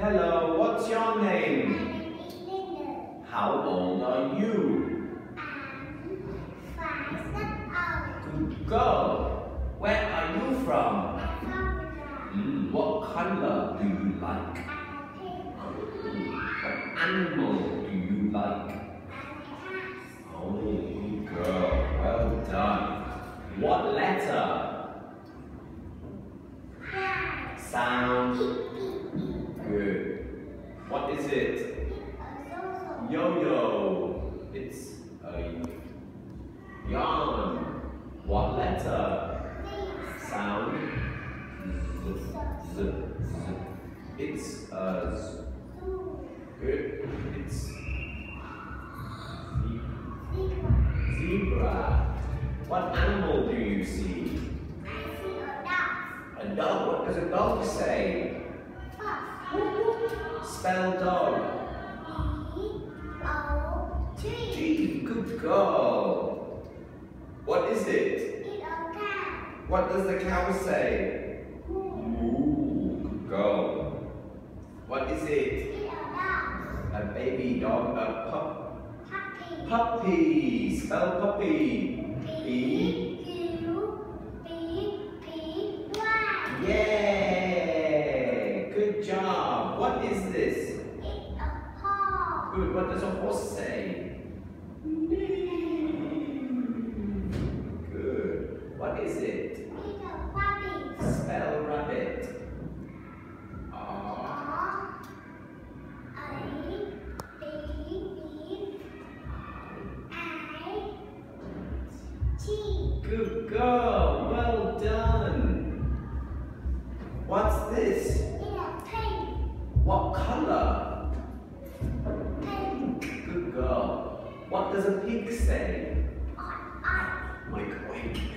Hello, what's your name? How old are you? I'm five years old. Good girl. Where are you from? Hmm, what color do you like? What animal do you like? Oh, good girl. Well done. What letter? Sound. Good. What is it? Beep, a so-so. Yo-yo. It's a yarn. What letter? Sound. Z, z, z. It's a z. Good. It's Zebra. zebra. What animal do you see? I see a dog. A dog. What does a dog say? Spell dog. B-O-G. G. Good girl. What is it? It's a cat. What does the cow say? Moo. Good girl. What is it? It's a dog. A baby dog. A pup. Puppy. Puppy. Spell puppy. P. B-U-B-B-Y. Yay! Is this? It's a paw. Good. What does a horse say? Good. What is it? It's a puppy. Spell rabbit. R. A. B. B. I. T. Good girl. Well done. What's this? It's a pig. What color? Pig. Good girl. What does a pig say? Oink, oink.